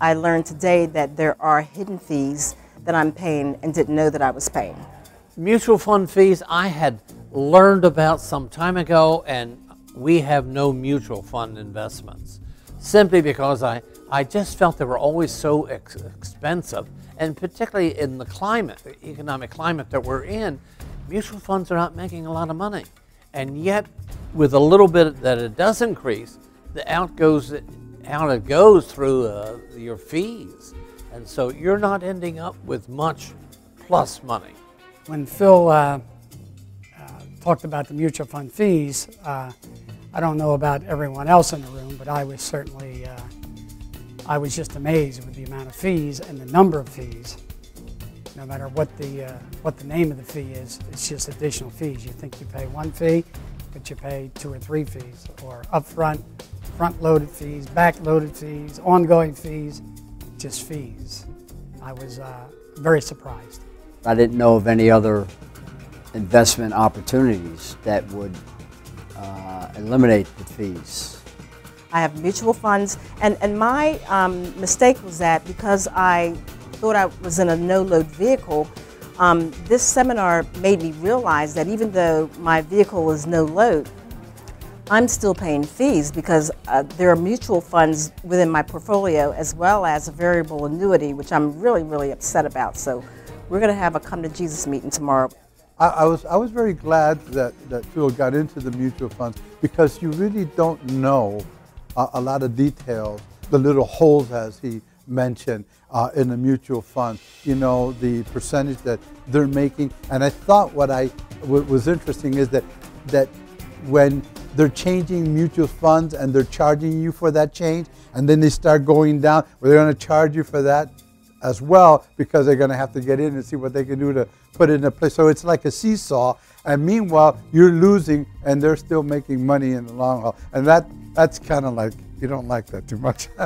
I learned today that there are hidden fees that I'm paying and didn't know that I was paying. Mutual fund fees I had learned about some time ago, and we have no mutual fund investments simply because I, I just felt they were always so ex expensive, and particularly in the climate, the economic climate that we're in, mutual funds are not making a lot of money. And yet, with a little bit that it does increase, the out goes out it goes through uh, your fees, and so you're not ending up with much plus money. When Phil uh, uh, talked about the mutual fund fees, uh, I don't know about everyone else in the room, but I was certainly, uh, I was just amazed with the amount of fees and the number of fees. No matter what the, uh, what the name of the fee is, it's just additional fees. You think you pay one fee, but you pay two or three fees, or upfront, front-loaded fees, back-loaded fees, ongoing fees, just fees. I was uh, very surprised. I didn't know of any other investment opportunities that would uh, eliminate the fees. I have mutual funds, and, and my um, mistake was that because I thought I was in a no-load vehicle, um, this seminar made me realize that even though my vehicle is no load, I'm still paying fees because uh, there are mutual funds within my portfolio as well as a variable annuity, which I'm really, really upset about. So we're going to have a come to Jesus meeting tomorrow. I, I, was I was very glad that, that Phil got into the mutual funds because you really don't know a, a lot of details, the little holes as he mentioned uh, in the mutual fund. You know the percentage that they're making, and I thought what I what was interesting is that that when they're changing mutual funds and they're charging you for that change, and then they start going down, well, they're going to charge you for that as well because they're going to have to get in and see what they can do to put it in a place. So it's like a seesaw. And meanwhile, you're losing and they're still making money in the long haul. And that that's kind of like, you don't like that too much.